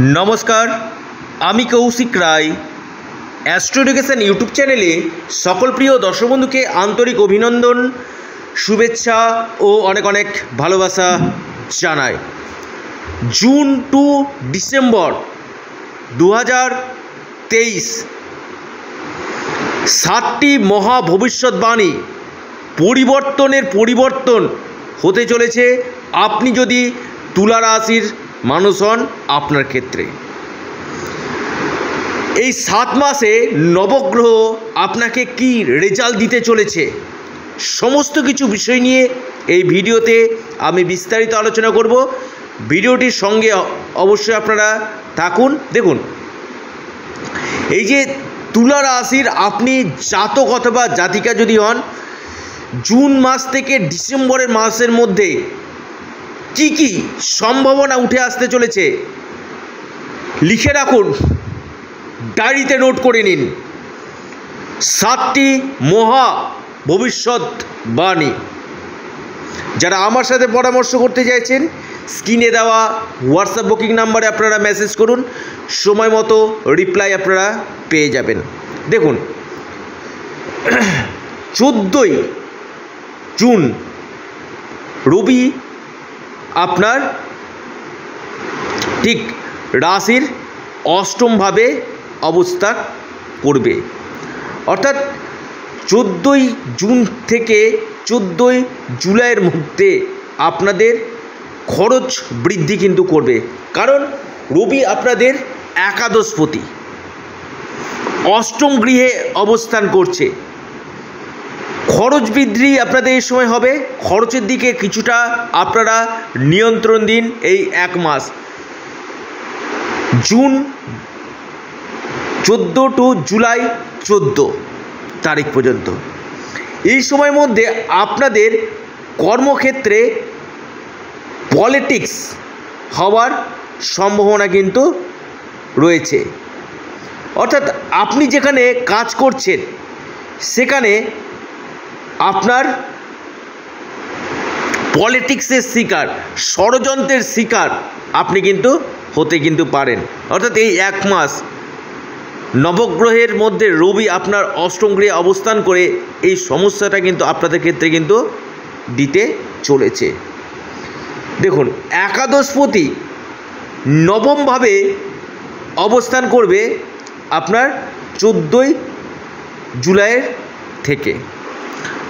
নমস্কার, আমি Koushik Roy. Astro education YouTube চ্যানেলে সকল প্রিয় দর্শক বন্ধুকে আন্তরিক অভিনন্দন, শুভেচ্ছা ও অনেক অনেক ভালোবাসা জানাই। জুন টু ডিসেম্বর দু হাজার তেইশ, সাতটি মহা ভবিষ্যৎবাণী পরিবর্তনের পরিবর্তন হতে চলেছে। আপনি যদি তুলা রাশির মানুষ হন আপনার ক্ষেত্রে। এই সাত মাসে নবগ্রহ আপনাকে কি রেজাল্ট দিতে চলেছে? সমস্ত কিছু বিষয় নিয়ে এই ভিডিওতে আমি বিস্তারিত আলোচনা করব। ভিডিওটির সঙ্গে অবশ্যই আপনারা থাকুন। দেখুন, এই যে তুলা রাশির আপনি জাতক অথবা জাতিকা যদি হন, জুন মাস থেকে ডিসেম্বরের মাসের মধ্যে কি কি সম্ভাবনা উঠে আসতে চলেছে? লিখে রাখুন। ডায়েরিতে নোট করে নিন। সাতটি মহা ভবিষ্যৎ বাণী। যারা আমার সাথে পরামর্শ করতে চাইছেন, স্ক্রিনে দেওয়া হোয়াটসঅ্যাপ বুকিং নাম্বারে আপনারা মেসেজ করুন। সময় মতো রিপ্লাই আপনারা পেয়ে যাবেন। দেখুন, চোদ্দোই জুন, রবি আপনার ঠিক রাশির অষ্টমভাবে অবস্থান করবে। অর্থাৎ চোদ্দোই জুন থেকে চোদ্দোই জুলাইয়ের মধ্যে আপনাদের খরচ বৃদ্ধি কিন্তু করবে। কারণ রবি আপনাদের একাদশপতি অষ্টম গৃহে অবস্থান করছে। খরচ বৃদ্ধি আপনাদের এই সময় হবে। খরচের দিকে কিছুটা আপনারা নিয়ন্ত্রণ দিন এই এক মাস। জুন চোদ্দ টু জুলাই চোদ্দ তারিখ পর্যন্ত। এই সময়ের মধ্যে আপনাদের কর্মক্ষেত্রে পলিটিক্স হওয়ার সম্ভাবনা কিন্তু রয়েছে। অর্থাৎ আপনি যেখানে কাজ করছেন, সেখানে আপনার পলিটিক্সের শিকার, ষড়যন্ত্রের শিকার আপনি কিন্তু হতে কিন্তু পারেন। অর্থাৎ এই এক মাস নবগ্রহের মধ্যে রবি আপনার অষ্টম গৃহে অবস্থান করে এই সমস্যাটা কিন্তু আপনাদের ক্ষেত্রে কিন্তু দিতে চলেছে। দেখুন, একাদশপতি নবমভাবে অবস্থান করবে আপনার চোদ্দোই জুলাইয়ের থেকে।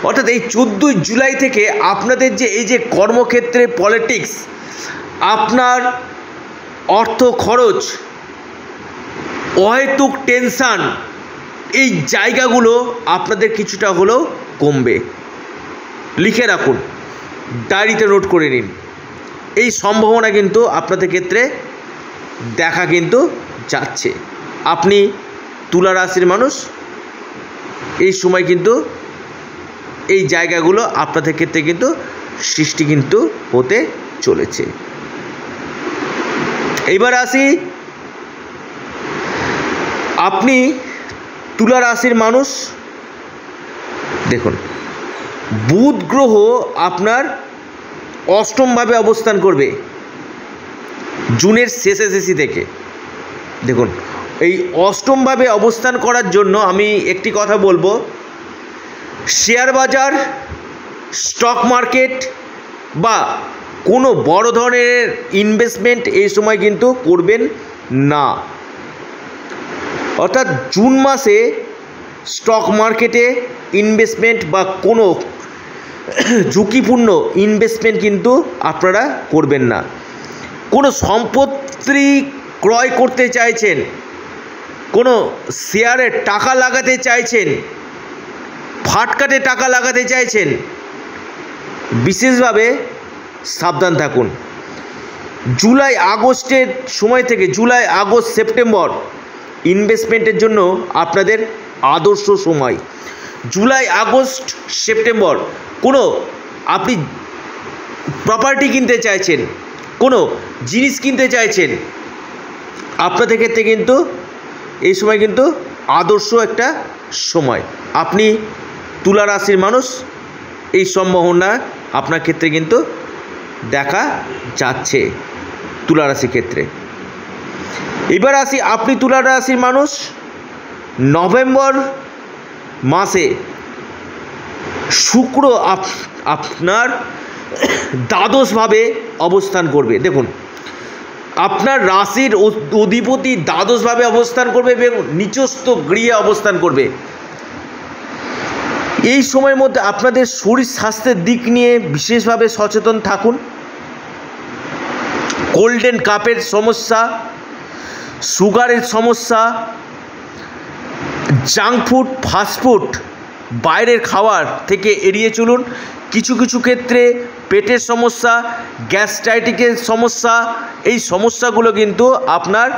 অর্থাৎ এই চোদ্দোই জুলাই থেকে আপনাদের যে এই যে কর্মক্ষেত্রে পলিটিক্স আপনার অর্থ খরচ, অহেতুক টেনশান এই জায়গাগুলো আপনাদের কিছুটা হলেও কমবে। লিখে রাখুন, ডায়েরিতে নোট করে নিন। এই সম্ভাবনা কিন্তু আপনাদের ক্ষেত্রে দেখা কিন্তু যাচ্ছে। আপনি তুলা রাশির মানুষ, এই সময় কিন্তু এই জায়গাগুলো আপনাদের ক্ষেত্রে কিন্তু সৃষ্টি কিন্তু হতে চলেছে। এইবার আসি, আপনি তুলা রাশির মানুষ, দেখুন, বুধ গ্রহ আপনার অষ্টমভাবে অবস্থান করবে, জুনের শেষে শেষি থেকে। দেখুন, এই অষ্টমভাবে অবস্থান করার জন্য আমি একটি কথা বলব শেয়ার বাজার, স্টক মার্কেট বা কোনো বড় ধরনের ইনভেস্টমেন্ট এই সময় কিন্তু করবেন না। অর্থাৎ জুন মাসে স্টক মার্কেটে ইনভেস্টমেন্ট বা কোনো ঝুঁকিপূর্ণ ইনভেস্টমেন্ট কিন্তু আপনারা করবেন না। কোনো সম্পত্তি ক্রয় করতে চাইছেন, কোনো শেয়ারে টাকা লাগাতে চাইছেন ফাটকাটে টাকা লাগাতে চাইছেন, বিশেষভাবে সাবধান থাকুন। জুলাই আগস্টের সময় থেকে, জুলাই আগস্ট সেপ্টেম্বর ইনভেস্টমেন্টের জন্য আপনাদের আদর্শ সময়। জুলাই আগস্ট সেপ্টেম্বর, কোনো আপনি প্রপার্টি কিনতে চাইছেন, কোনো জিনিস কিনতে চাইছেন, আপনাদের ক্ষেত্রে কিন্তু এই সময় কিন্তু আদর্শ একটা সময়। আপনি তুলা রাশির মানুষ, এই সম্ভাবনা আপনার ক্ষেত্রে কিন্তু দেখা যাচ্ছে তুলা রাশির ক্ষেত্রে। এবার আসি, আপনি তুলা রাশির মানুষ, নভেম্বর মাসে শুক্র আপ- আপনার দ্বাদশভাবে অবস্থান করবে। দেখুন, আপনার রাশির অধিপতি দ্বাদশভাবে অবস্থান করবে এবং নিচস্থ গৃহে অবস্থান করবে। এই সময়ের মধ্যে আপনাদের শরীর স্বাস্থ্যের দিক নিয়ে বিশেষভাবে সচেতন থাকুন। গোল্ডেন কাপের সমস্যা সুগারের সমস্যা জাঙ্ক ফুড ফাস্টফুড বাইরের খাবার থেকে এড়িয়ে চলুন। কিছু কিছু ক্ষেত্রে পেটের সমস্যা গ্যাস্ট্রাইটিকের সমস্যা, এই সমস্যাগুলো কিন্তু আপনার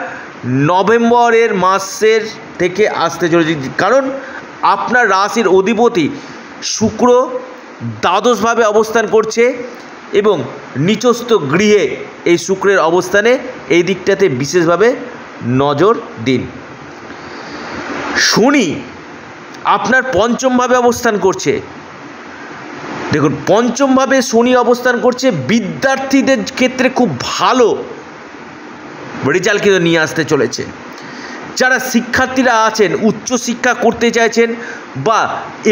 নভেম্বরের মাসের থেকে আসতে চলেছে। কারণ আপনার রাশির অধিপতি শুক্র দ্বাদশভাবে অবস্থান করছে এবং নিচস্থ গৃহে এই শুক্রের অবস্থানে এই দিকটাতে বিশেষভাবে নজর দিন। শনি আপনার পঞ্চমভাবে অবস্থান করছে। দেখুন, পঞ্চমভাবে শনি অবস্থান করছে, বিদ্যার্থীদের ক্ষেত্রে খুব ভালো রেজাল্ট কিন্তু নিয়ে আসতে চলেছে। যারা শিক্ষার্থীরা আছেন, উচ্চ শিক্ষা করতে চাইছেন বা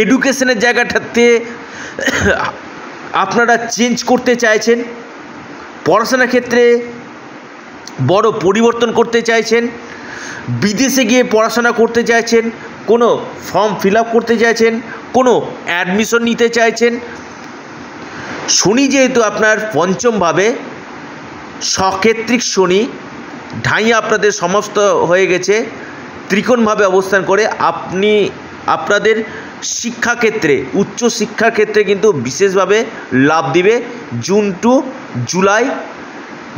এডুকেশনের জায়গাটাতে আপনারা চেঞ্জ করতে চাইছেন, পড়াশোনার ক্ষেত্রে বড় পরিবর্তন করতে চাইছেন, বিদেশে গিয়ে পড়াশোনা করতে চাইছেন, কোনো ফর্ম ফিল করতে চাইছেন, কোনো অ্যাডমিশন নিতে চাইছেন, শনি যেহেতু আপনার পঞ্চমভাবে, সক্ষেত্রিক শনি ঢাইয়া আপনাদের সমস্ত হয়ে গেছে, ত্রিকোণভাবে অবস্থান করে আপনি, আপনাদের শিক্ষাক্ষেত্রে, উচ্চ শিক্ষার ক্ষেত্রে কিন্তু বিশেষভাবে লাভ দিবে। June to July,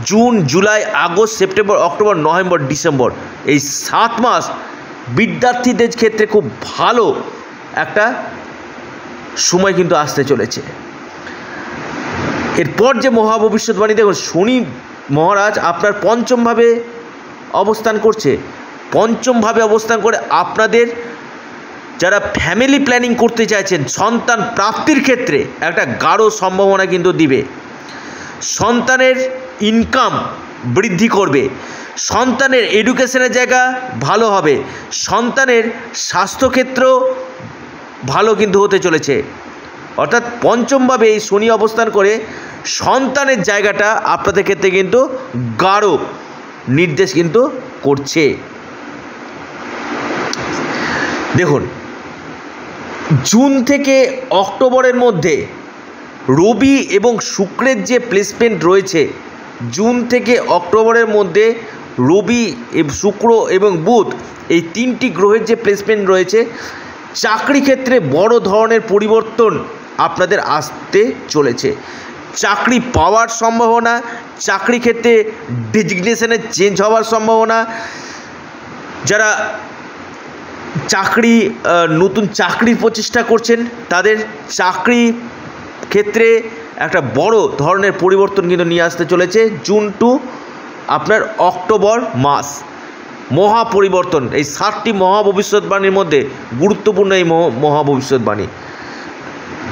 June, July, August, September, October, November, December, এই সাত মাস বিদ্যার্থীদের ক্ষেত্রে খুব ভালো একটা সময় কিন্তু আসতে চলেছে। এরপর যে মহা ভবিষ্যৎবাণী দেখুন, শনি মহারাজ আপনার পঞ্চমভাবে অবস্থান করছে। পঞ্চমভাবে অবস্থান করে আপনাদের যারা ফ্যামিলি প্ল্যানিং করতে চাইছেন, সন্তান প্রাপ্তির ক্ষেত্রে একটা গাঢ় সম্ভাবনা কিন্তু দিবে। সন্তানের ইনকাম বৃদ্ধি করবে। সন্তানের এডুকেশনের জায়গা ভালো হবে। সন্তানের স্বাস্থ্যক্ষেত্র ভালো কিন্তু হতে চলেছে। অর্থাৎ পঞ্চমভাবে এই শনি অবস্থান করে সন্তানের জায়গাটা আপনাদের ক্ষেত্রে কিন্তু গাঢ় নির্দেশ কিন্তু করছে। দেখুন, জুন থেকে অক্টোবরের মধ্যে রবি এবং শুক্রের যে প্লেসমেন্ট রয়েছে, জুন থেকে অক্টোবরের মধ্যে রবি শুক্র এবং বুধ এই তিনটি গ্রহের যে প্লেসমেন্ট রয়েছে, চাকরি ক্ষেত্রে বড় ধরনের পরিবর্তন আপনাদের আসতে চলেছে। চাকরি পাওয়ার সম্ভাবনা, চাকরি ক্ষেত্রে ডেজিগনেশনের চেঞ্জ হওয়ার সম্ভাবনা। যারা চাকরি নতুন চাকরির প্রচেষ্টা করছেন, তাদের চাকরি ক্ষেত্রে একটা বড় ধরনের পরিবর্তন কিন্তু নিয়ে আসতে চলেছে। জুন টু আপনার অক্টোবর মাস। মহা পরিবর্তন এই সাতটি মহা ভবিষ্যৎবাণীর মধ্যে গুরুত্বপূর্ণ এই মহ- ভবিষ্যৎবাণী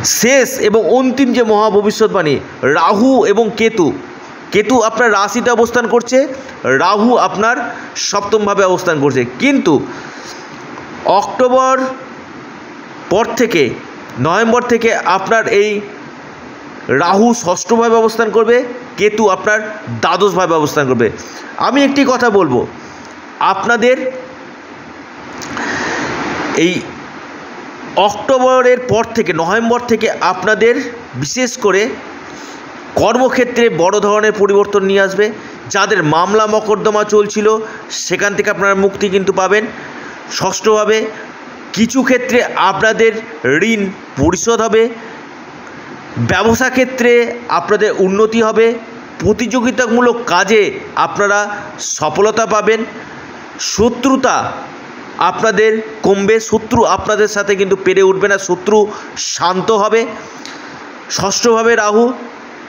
শেষ এবং অন্তিম যে মহা ভবিষ্যৎবাণী, রাহু এবং কেতু। কেতু আপনার রাশিতে অবস্থান করছে, রাহু আপনার সপ্তমভাবে অবস্থান করছে। কিন্তু অক্টোবর পর থেকে, নভেম্বর থেকে আপনার এই রাহু ষষ্ঠভাবে অবস্থান করবে, কেতু আপনার দ্বাদশভাবে অবস্থান করবে। আমি একটি কথা বলব, আপনাদের এই অক্টোবরের পর থেকে, নভেম্বর থেকে আপনাদের বিশেষ করে কর্মক্ষেত্রে বড় ধরনের পরিবর্তন নিয়ে আসবে। যাদের মামলা মকদ্দমা চলছিল, সেখান থেকে আপনারা মুক্তি কিন্তু পাবেন। ষষ্ঠভাবে, কিছু ক্ষেত্রে আপনাদের ঋণ পরিশোধ হবে। ব্যবসা ক্ষেত্রে আপনাদের উন্নতি হবে। প্রতিযোগিতামূলক কাজে আপনারা সফলতা পাবেন। শত্রুতা আপনাদের কমবে, শত্রু আপনাদের সাথে কিন্তু পেরে উঠবে না, শত্রু শান্ত হবে। ষষ্ঠভাবে রাহু,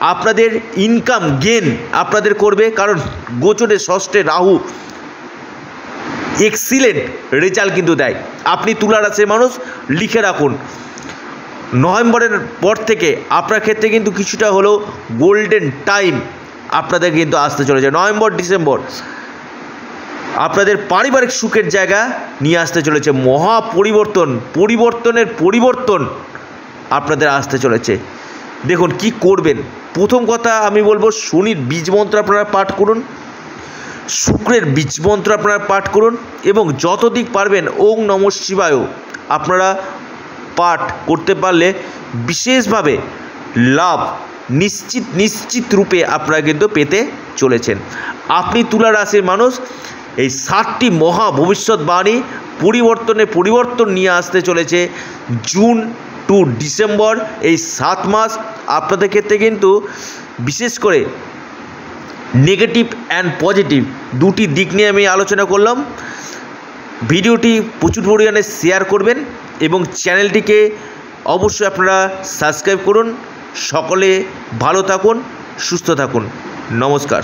আপনাদের ইনকাম গেন আপনাদের করবে, কারণ গোচরে ষষ্ঠে রাহু এক্সিলেন্ট রেজাল্ট কিন্তু দেয়। আপনি তুলা রাশির মানুষ, লিখে রাখুন। নভেম্বরের পর থেকে আপনার ক্ষেত্রে কিন্তু কিছুটা হলেও গোল্ডেন টাইম আপনাদের কিন্তু আসতে চলেছে। নভেম্বর, ডিসেম্বর আপনাদের পারিবারিক সুখের জায়গা নিয়ে আসতে চলেছে। মহা পরিবর্তন পরিবর্তনের পরিবর্তন আপনাদের আসতে চলেছে। দেখুন কি করবেন। প্রথম কথা আমি বলব, শনির বীজ মন্ত্র আপনারা পাঠ করুন। শুক্রের বীজ মন্ত্র আপনারা পাঠ করুন এবং যত দিক পারবেন ওং নম শিবায় আপনারা পাঠ করতে পারলে বিশেষভাবে লাভ নিশ্চিত নিশ্চিত রূপে আপনারা কিন্তু পেতে চলেছেন। আপনি তুলা রাশির মানুষ এই সাতটি মহা ভবিষ্যৎবাণী পরিবর্তনে পরিবর্তন নিয়ে আসতে চলেছে জুন টু ডিসেম্বর এই সাত মাস। আপনাদের ক্ষেত্রে কিন্তু বিশেষ করে নেগেটিভ অ্যান্ড পজিটিভ দুটি দিক নিয়ে আমি আলোচনা করলাম। ভিডিওটি প্রচুর পরিমাণে শেয়ার করবেন এবং চ্যানেলটিকে অবশ্যই আপনারা সাবস্ক্রাইব করুন। সকলে ভালো থাকুন, সুস্থ থাকুন। নমস্কার।